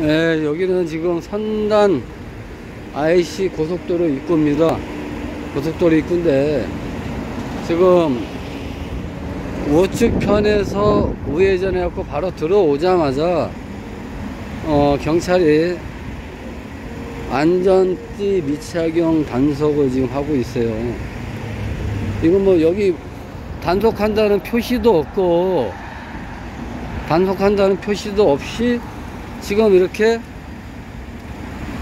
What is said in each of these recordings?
네, 여기는 지금 선단 IC 고속도로 입구입니다. 고속도로 입구인데 지금 우측 편에서 우회전해 갖고 바로 들어오자마자 어, 경찰이 안전띠 미착용 단속을 지금 하고 있어요. 이건 뭐 여기 단속한다는 표시도 없고 단속한다는 표시도 없이 지금 이렇게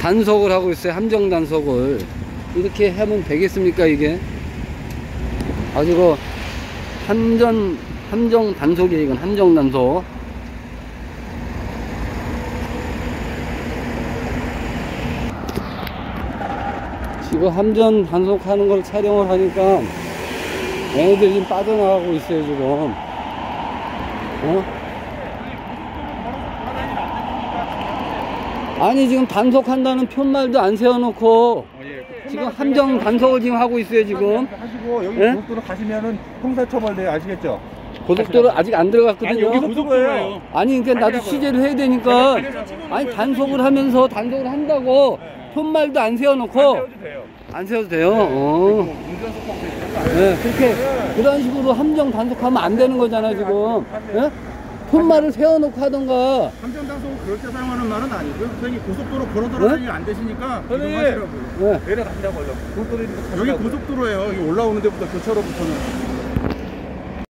단속을 하고 있어요. 함정 단속을. 이렇게 하면 되겠습니까, 이게? 가지고 함정, 함정 단속이에요, 이건 함정 단속. 지금 함정 단속하는 걸 촬영을 하니까 지금 빠져나가고 있어요, 지금. 어? 아니 지금 단속한다는 편말도 안 세워놓고 지금 함정 단속을 지금 하고 있어요 지금. 하시고 여기 예? 고속도로 가시면은 형사처벌돼 아시겠죠? 고속도로 아직 안 들어갔거든요. 아니, 고속도로예요. 그러니까 나도 취재를 해야 되니까 아니 단속을 하면서 단속을 한다고 편말도 안 세워놓고 돼요. 안 세워도 돼요? 어. 네, 그렇게 그런 식으로 함정 단속하면 안 되는 거잖아 지금. 예? 편말을 세워놓고 하던가 함정단속은 그럴 때 사용하는 말은 아니고요. 선생님 고속도로 걸어 돌아다니기 안 되시니까 선생님! 이동하시라고요. 네. 내려가시라고. 고속도로 이렇게 여기. 고속도로예요. 여기 올라오는 데부터 교차로부터는